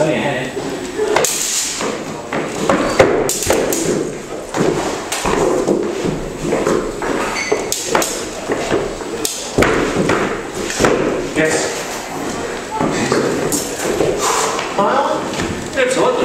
Turn your head. Yes. Well, absolutely.